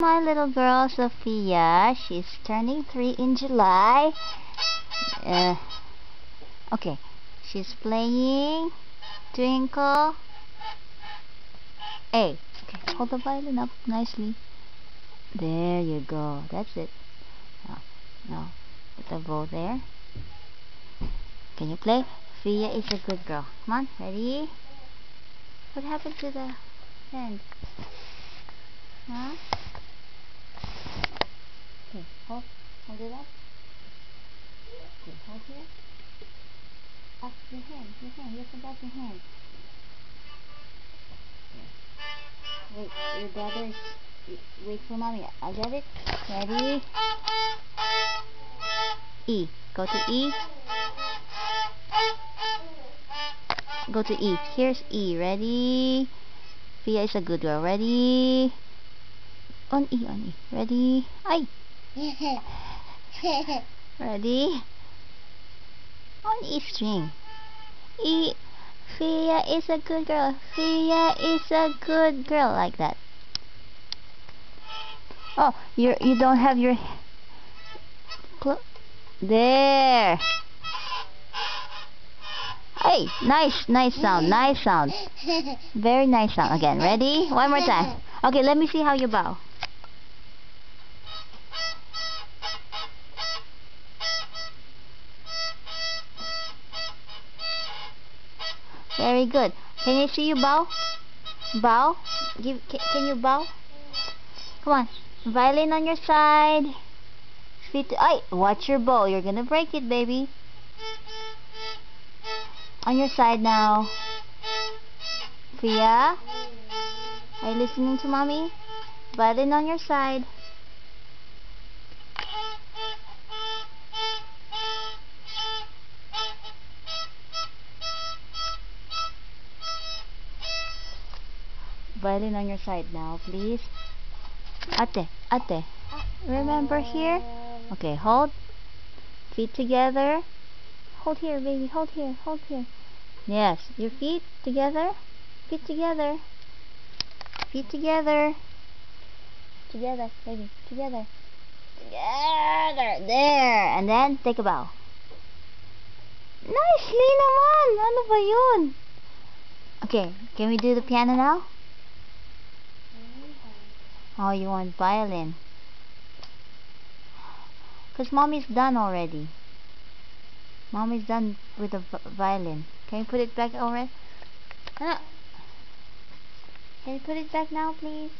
My little girl Sophia, she's turning three in July. Uh, okay, she's playing Twinkle. A. Okay, hold the violin up nicely. There you go. That's it. Now, put the bow there. Can you play? Fia is a good girl. Come on, ready? What happened to the hand? Huh? Okay, hold, hold it up. Okay, hold here. Up your hand, your hand, you forgot your hand. Wait, your brother wait for mommy, I got it. Ready? E, go to E. Go to E, here's E, ready? Fia is a good girl, ready? On E, on E, ready? Ay! Ready? On E string. E. Fia is a good girl. Fia is a good girl. Like that. Oh, you you don't have your. There. Hey, nice, nice sound, nice sound. Very nice sound. Again, ready? One more time. Okay, let me see how you bow. Very good. Can you see you bow? Bow? Give. Can, can you bow? Come on. Violin on your side. Feet. Ay, watch your bow. You're gonna break it, baby. On your side now. Fia? Are you listening to mommy? Violin on your side. Violin on your side now, please. Ate, ate. Remember here? Okay, hold. Feet together. Hold here, baby. Hold here. Hold here. Yes, your feet together. Feet together. Feet together. Together, baby. Together. Together. There. And then, take a bow. Nicely naman. Ano ba yun? Okay, can we do the piano now? Oh, you want violin. Because mommy's done already. Mommy's done with the violin. Can you put it back already? Ah. Can you put it back now, please?